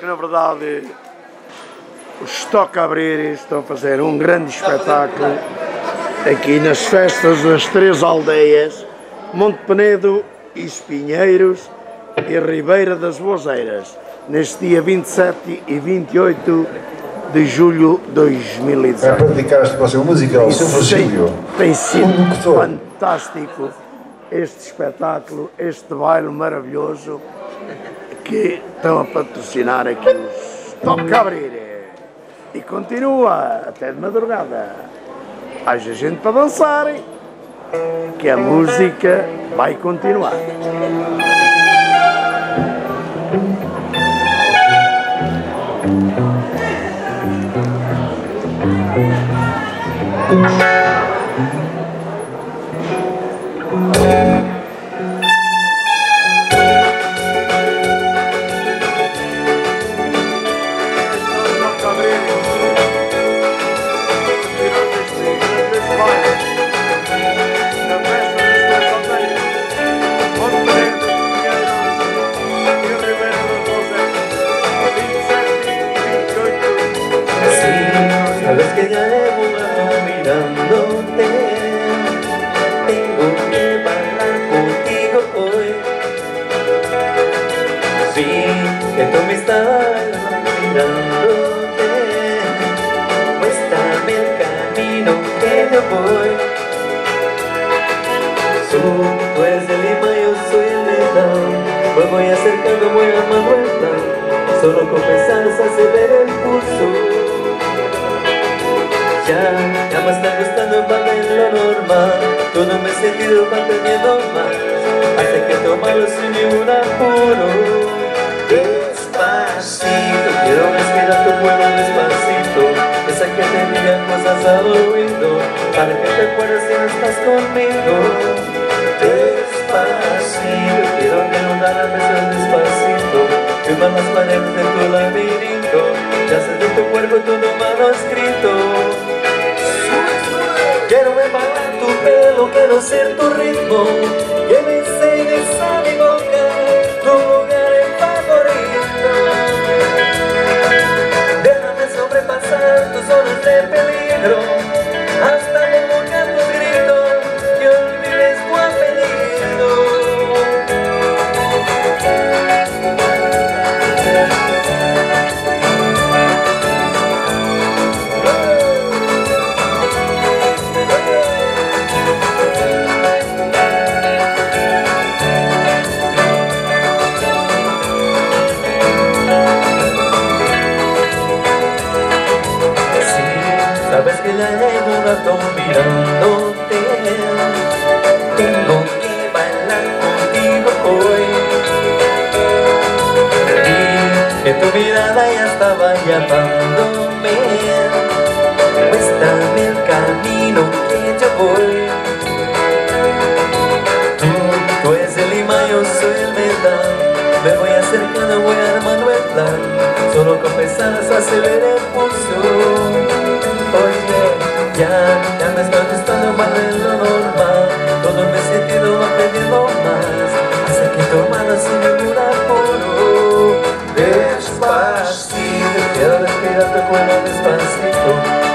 que na verdade os Toca Abrir estão a fazer um grande espetáculo aqui nas festas das três aldeias, Monte Penedo, Espinheiros e Ribeira das Boazeiras, neste dia 27 e 28 de julho de 2018. É para dedicar esta próxima música ao seu Virgílio. Tem sido fantástico este espetáculo, este baile maravilhoso que estão a patrocinar aqui os Toca Abrir. E continua até de madrugada. Haja gente para dançar, que a música vai continuar. Sabes que ya llevo mirándote. Tengo que bailar contigo hoy. Sí, que me estás mirándote. Muéstrame el camino que yo voy. Tú, eres de Lima, yo soy el voy acercando, voy amando el plan Solo con ya, ya me está gustando más de lo normal. Todo me he sentido manteniendo más. Hasta que tomarlo sin ningún apuro. Despacito, quiero respirar tu cuerpo despacito. Esa que te diga cosas al oído Para que te acuerdes si no estás conmigo. Despacito, quiero inundar a besos despacito. Firmar las paredes de tu laberinto Ya sé de tu cuerpo todo ver bailar tu pelo, quiero ser tu ritmo Que me enseñes a mi boca tu sabes que ya llevo un rato mirándote. Tengo que bailar contigo hoy. Y que tu mirada ya estaba llamándome. Muéstrame el camino que yo voy. Tú, tú eres el Lima, yo soy el Medán Me voy acercando, voy armando el plan. Solo con pensar se acelera el pulso más de lo normal. Todo mi sentido va pidiendo más. Hasta que tomarlo sin ningún apuro Despacito, quiero respirar tu cuerpo despacito.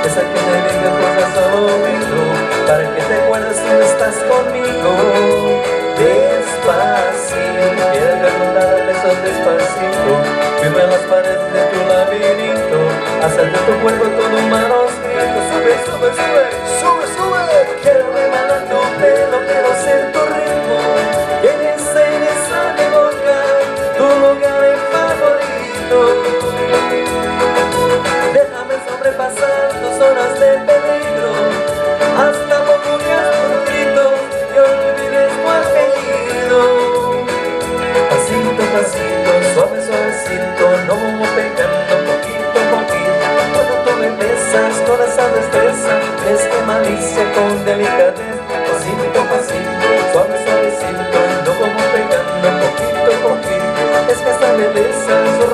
Esa que te diga cosas al oído Para que te acuerdes si no estás conmigo. Despacito, quiero recordar a besos despacito. Firme las paredes de tu laberinto. Hacer de tu cuerpo todo un Sube, sube, sube, sube, sube Quiero de esas